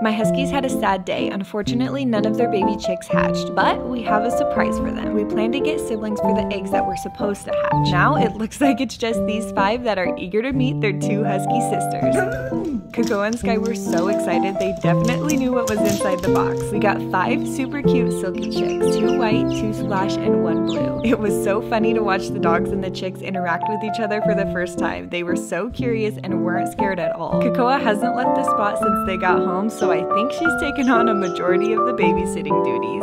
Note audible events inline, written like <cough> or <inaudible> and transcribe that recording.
My huskies had a sad day. Unfortunately, none of their baby chicks hatched, but we have a surprise for them. We plan to get siblings for the eggs that were supposed to hatch. Now it looks <laughs> like it's just these five that are eager to meet their two husky sisters. <laughs> Kakoa and Sky were so excited, they definitely knew what was inside the box. We got five super cute silkie chicks, two white, two splash, and one blue. It was so funny to watch the dogs and the chicks interact with each other for the first time. They were so curious and weren't scared at all. Kakoa hasn't left the spot since they got home, so I think she's taken on a majority of the babysitting duties.